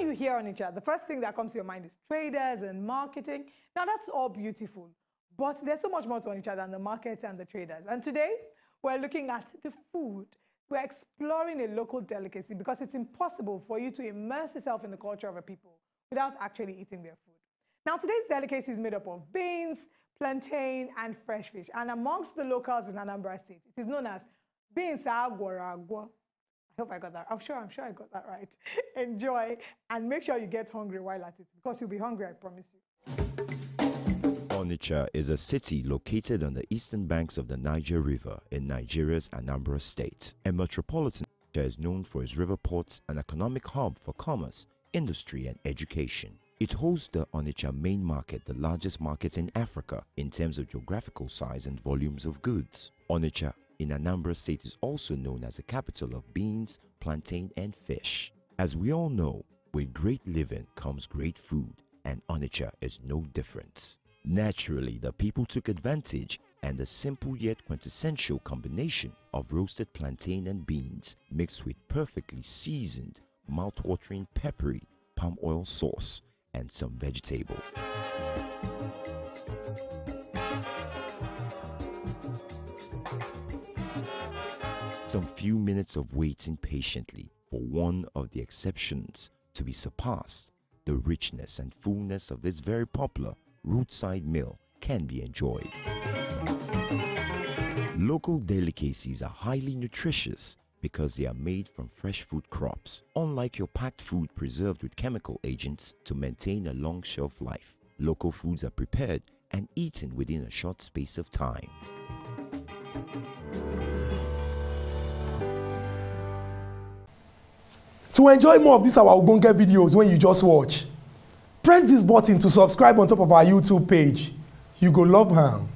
when you hear Onitsha, the first thing that comes to your mind is traders and marketing. Now, that's all beautiful, but there's so much more to Onitsha than the market and the traders. And today, we're looking at the food. We're exploring a local delicacy because it's impossible for you to immerse yourself in the culture of a people without actually eating their food. Now, today's delicacy is made up of beans, plantain, and fresh fish. And amongst the locals in Anambra State, it is known as beans agwaragwa. I hope I got that. I'm sure, I'm sure I got that right. Enjoy and make sure you get hungry while at it because you'll be hungry, I promise you. Onitsha is a city located on the eastern banks of the Niger River in Nigeria's Anambra State. A metropolitan Onitsha is known for its river ports and economic hub for commerce, industry, and education. It hosts the Onitsha main market, the largest market in Africa in terms of geographical size and volumes of goods. Onitsha in Anambra State is also known as the capital of beans, plantain, and fish. As we all know, with great living comes great food, and Onitsha is no different. Naturally, the people took advantage and the simple yet quintessential combination of roasted plantain and beans mixed with perfectly seasoned, mouth-watering peppery palm oil sauce and some vegetable. Some few minutes of waiting patiently for one of the exceptions to be surpassed, the richness and fullness of this very popular roadside meal can be enjoyed. Local delicacies are highly nutritious because they are made from fresh food crops. Unlike your packed food preserved with chemical agents to maintain a long shelf life, local foods are prepared and eaten within a short space of time. To enjoy more of these our Ogbonge videos when you just watch, press this button to subscribe on top of our YouTube page. You go love am.